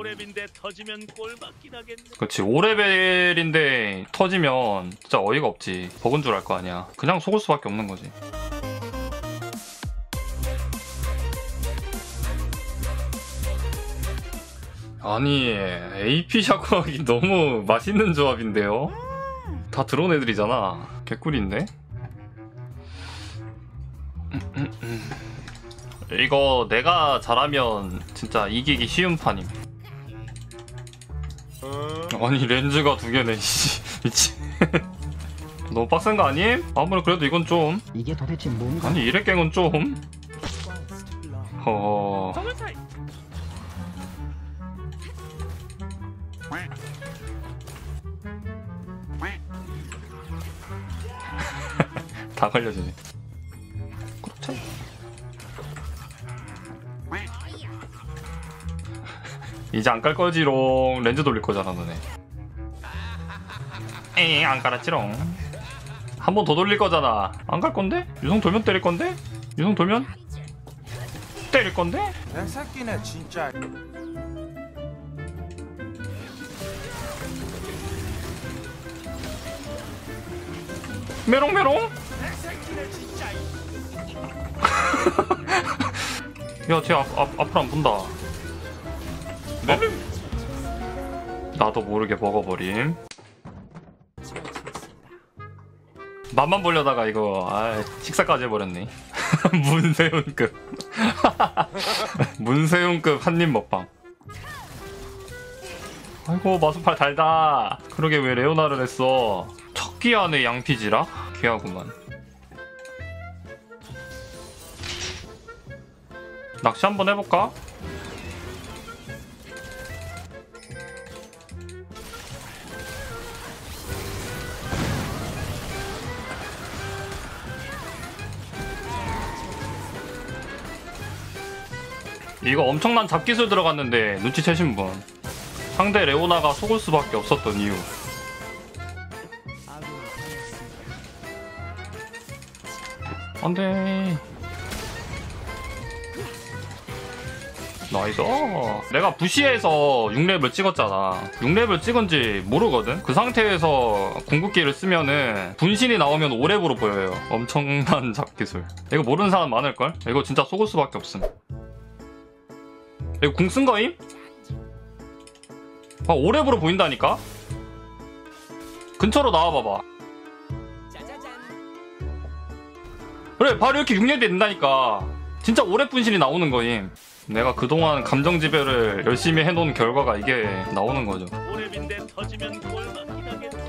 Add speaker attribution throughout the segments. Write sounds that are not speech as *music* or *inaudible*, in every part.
Speaker 1: 오랩인데 터지면 꼴 맞긴 하겠네.
Speaker 2: 그렇지 5레벨인데 터지면 진짜 어이가 없지. 버근 줄알 거 아니야. 그냥 속을 수밖에 없는 거지. 아니 AP 샤크하기 *laughs* 너무 맛있는 조합인데요? 다 드론 애들이잖아. 개꿀인데. 이거 내가 잘하면 진짜 이기기 쉬운 판임 *laughs* 아니 렌즈가 두 개네 씨. *laughs* 미치. *laughs* 너무 빡센 거 아님? 아무래도 그래도 이건 좀.
Speaker 3: 이게 도대체 뭔가?
Speaker 2: 아니 이래깽은 좀. 허... 다 걸려주네 이제 안 깔 거지롱 렌즈 돌릴 거잖아 너네 에이 안 깔았지롱 한 번 더 돌릴 거잖아 안 갈 건데? 유성 돌면 때릴 건데? 유성 돌면 때릴 건데?
Speaker 4: 내 새끼네 진짜
Speaker 2: 메롱메롱? *laughs* 야, 쟤 앞, 앞, 앞으로 안 본다. 네? 나도 모르게 먹어버림. 맛만 보려다가 이거 아, 식사까지 해버렸네. *laughs* 문세윤급. *laughs* 문세윤급 한입 먹방. 아이고 마수팔 달다. 그러게 왜 레오나를 했어? 첫끼 안에 양피지라? 귀하구만. 낚시 한번 해볼까? 이거 엄청난 잡기술 들어갔는데 눈치채신 분. 상대 레오나가 속을 수밖에 없었던 이유. 안돼. Nice. 내가 bush에서 6렙을 찍었잖아. 6렙을 찍은지 모르거든? 그 상태에서 궁극기를 쓰면은 분신이 나오면 5렙으로 보여요. 엄청난 *laughs* 잡기술. 이거 모르는 사람 많을걸? 이거 진짜 속을 수밖에 없음 이거 궁 쓴 거임? 아 5렙으로 보인다니까? 근처로 나와봐봐. 그래 바로 이렇게 6렙이 된다니까. 진짜 오래 분신이 나오는 거임. 내가 그동안 감정 지배를 열심히 해놓은 결과가 이게 나오는 거죠.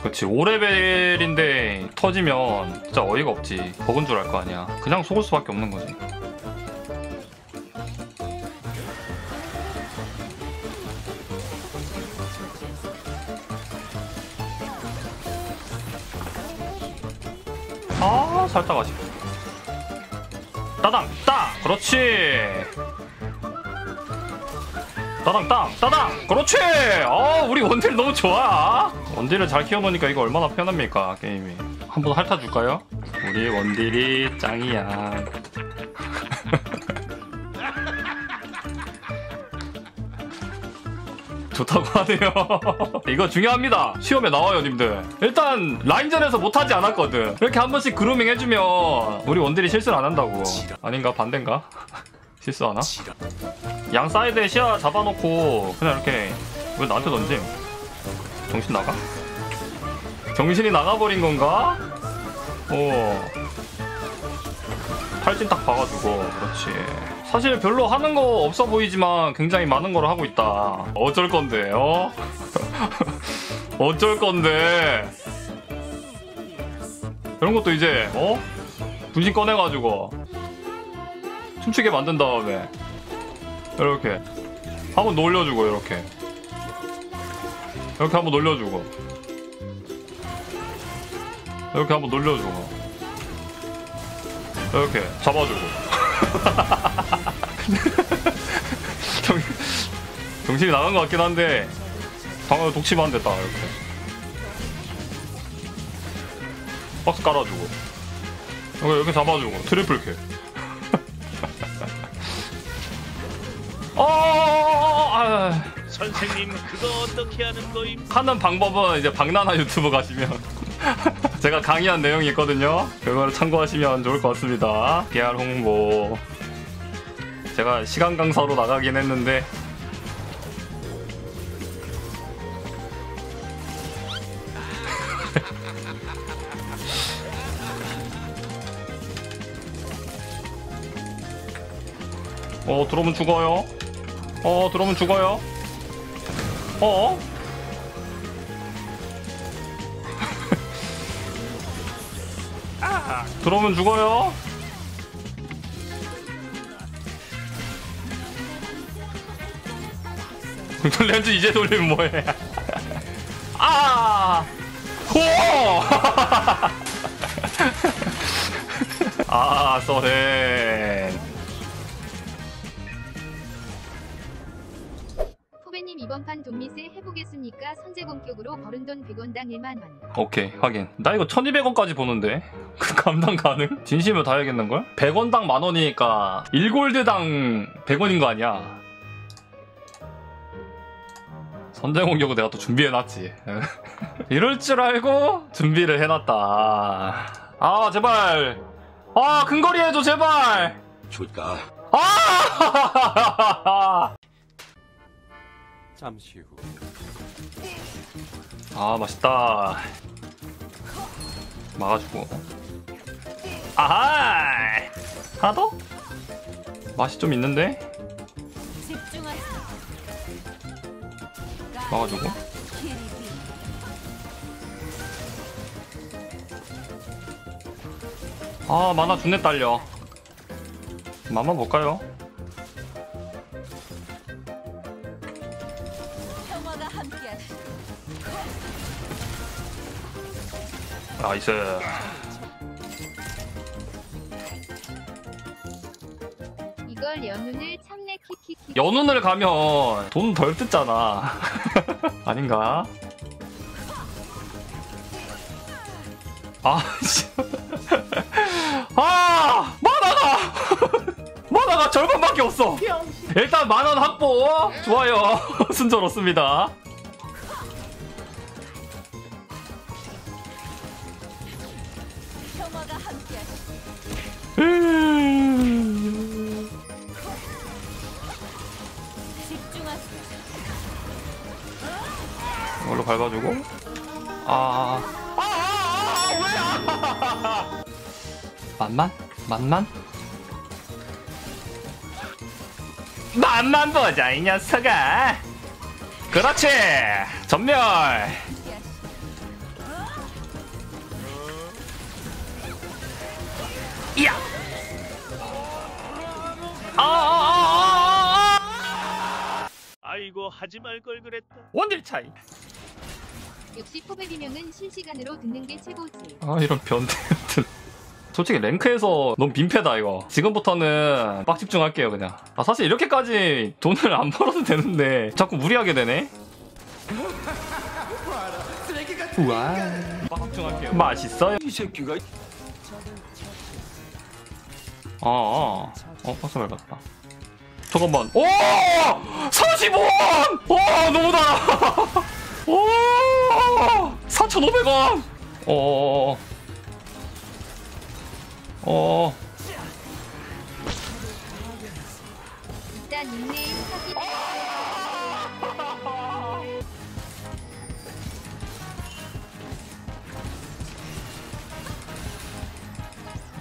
Speaker 2: 그렇지 5레벨인데 터지면 진짜 어이가 없지. 버근 줄 알 거 아니야. 그냥 속을 수밖에 없는 거지 아 살짝 아쉽 따당 땅 그렇지! 따당 땅 따당! 그렇지! 어 우리 원딜 너무 좋아! 원딜을 잘 키워놓으니까 이거 얼마나 편합니까 게임이. 한번 핥아줄까요? 우리 원딜이 짱이야 좋다고 하네요 *laughs* 이거 중요합니다 시험에 나와요 님들 일단 라인전에서 못하지 않았거든 이렇게 한 번씩 그루밍 해주면 우리 원딜이 실수를 안 한다고 아닌가 반대인가? *laughs* 실수하나? 양 사이드에 시야 잡아놓고 그냥 이렇게 왜 나한테 던짐? 정신 나가? 정신이 나가버린 건가? 오 탈진 딱 봐가지고 그렇지 사실 별로 하는 거 없어 보이지만 굉장히 많은 걸 하고 있다. 어쩔 건데 어? *laughs* 어쩔 건데? 이런 것도 이제 어? 분신 꺼내가지고 춤추게 만든 다음에 이렇게 한번 놀려주고 이렇게. 이렇게 한번 놀려주고. 이렇게 한번 놀려주고. 이렇게 잡아주고 *laughs* 정신이 나간 것 같긴 한데 방금 독침한 데다 이렇게 박스 깔아주고 이렇게, 이렇게 잡아주고 triple kill 어, *laughs* 아,
Speaker 1: 선생님 그거 어떻게 하는 거임?
Speaker 2: 하는 방법은 이제 박나나 유튜브 가시면 *laughs* 제가 강의한 내용이 있거든요. 그거를 참고하시면 좋을 것 같습니다. PR 홍보. 제가 시간 강사로 나가긴 했는데 어 들어오면 죽어요. 어 들어오면 죽어요. 어? *laughs* 들어오면 죽어요. 렌즈 이제 돌리면 뭐해? *laughs* 아! 호! *laughs* 아, 써렌.
Speaker 3: 후배님 이번 판 돈미세 해보겠습니까? 선제 공격으로 벌은 돈 100원당 1만원.
Speaker 2: 오케이, 확인. 나 이거 1200원까지 보는데. *laughs* 그 감당 가능? 진심을 다해야겠는걸? 100원당 만원이니까 1골드당 100원인 거 아니야? 선제 공격은 내가 또 준비해놨지. *laughs* 이럴 줄 알고 준비를 해놨다. 아, 제발. 아, 근거리 해줘, 제발.
Speaker 4: 줄까?
Speaker 2: 아! *laughs*
Speaker 4: 잠시 후.
Speaker 2: 아, 맛있다. 막아주고. 아하! 하나 더? 맛이 좀 있는데? 막아주고. 아, 만화 존내 딸려. 만만 볼까요? 나이스.
Speaker 3: 이걸 연운을 참내 키키키.
Speaker 2: 연운을 가면 돈 덜 뜯잖아. *laughs* 아닌가? 아, 씨. *laughs* 아! 만화가! *laughs* 만화가 절반밖에 없어! 일단 만원 확보! 좋아요. 순조롭습니다. 걸로 밟아주고. 아. 아, 아, 아, 왜? 만만? 만만? 만만 보자, 이 녀석아. 그렇지. 전멸. 이야. 아, 아, 아, 아, 아.
Speaker 1: 아이고 하지 말 걸 그랬다.
Speaker 2: 원딜 차이.
Speaker 3: 역시 포배 비명은 실시간으로 듣는 게 최고지.
Speaker 2: 아 이런 변태 같은. *laughs* 솔직히 랭크에서 너무 민폐다 이거. 지금부터는 빡 집중할게요 그냥. 아 사실 이렇게까지 돈을 안 벌어도 되는데 자꾸 무리하게 되네. 우와. 빡 집중할게요. 맛있어요.
Speaker 4: 이 새끼가.
Speaker 2: 어어 어 박스 밟았다. 잠깐만 오! 45원! 오 너무 달아 오 4,500원. 어어어 어.
Speaker 3: 일단 닉네임 사기.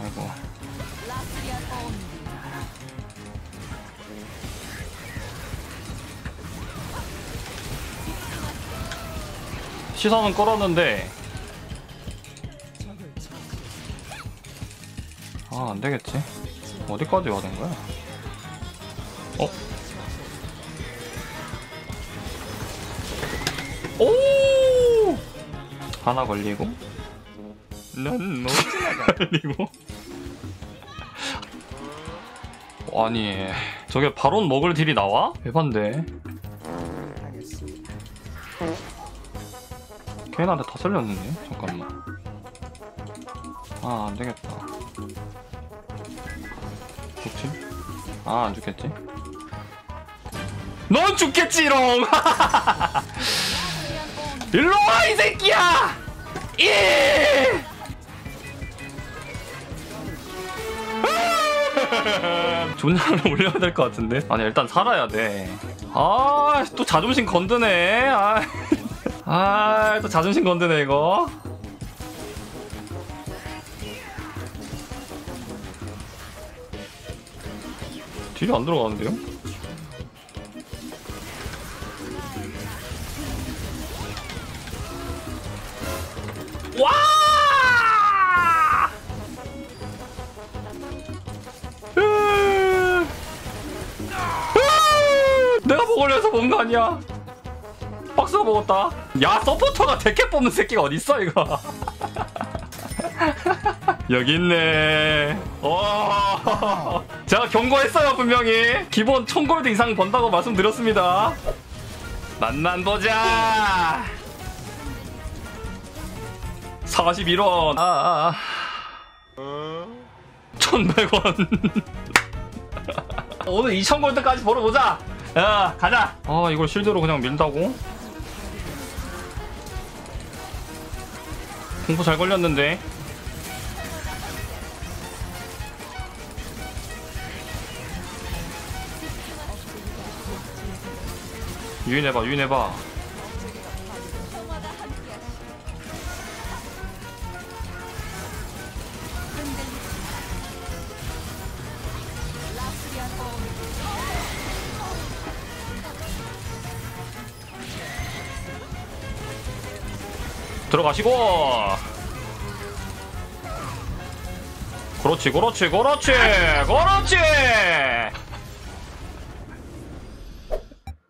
Speaker 2: 아이고 시선은 끌었는데 아 안되겠지 어디까지 가는 거야 어? 오 하나 걸리고 넌못 지나가리고 아니 저게 바론 먹을 딜이 나와? 에반데 케인한테 다 살렸는데? 잠깐만. 아, 안 되겠다. 죽지? 아, 안 죽겠지? 넌 죽겠지롱 *laughs* 일로 와 이 새끼야 예 *laughs* 존나를 올려야 될 것 같은데 아니 일단 살아야 돼아또 자존심 건드네 아 또 자존심 건드네 이거 딜이 안 들어가는데요? 와! 내가 먹으려서 먹은 거 아니야? 박스가 먹었다. 야 서포터가 데캐 뽑는 새끼가 어딨어 이거? *laughs* 여기 있네. 와. *laughs* 제가 경고했어요 분명히. 기본 1000골드 이상 번다고 말씀드렸습니다. 만만 보자. 41원. 아, 아, 아. 1100원. *laughs* 오늘 2000골드까지 벌어보자. 야, 가자. 아, 이걸 실드로 그냥 밀다고? 공포 잘 걸렸는데. 유인해봐, 유인해봐. 들어가시고 그렇지 그렇지 그렇지 그렇지.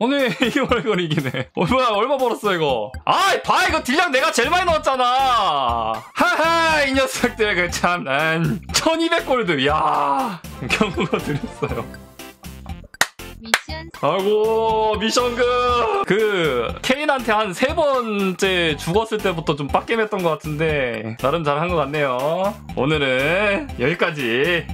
Speaker 2: 오늘 *laughs* 이월 거리기네. 어, 뭐야 얼마 벌었어 이거? 아이 봐 이거 딜량 내가 제일 많이 넣었잖아. 하하 이 녀석들 그참 난 1200골드. 야 경고 드렸어요.
Speaker 3: 미션
Speaker 2: 아이고 미션그 그 케인한테 한 세 번째 죽었을 때부터 좀 빡겜했던 것 같은데 나름 잘한 것 같네요. 오늘은 여기까지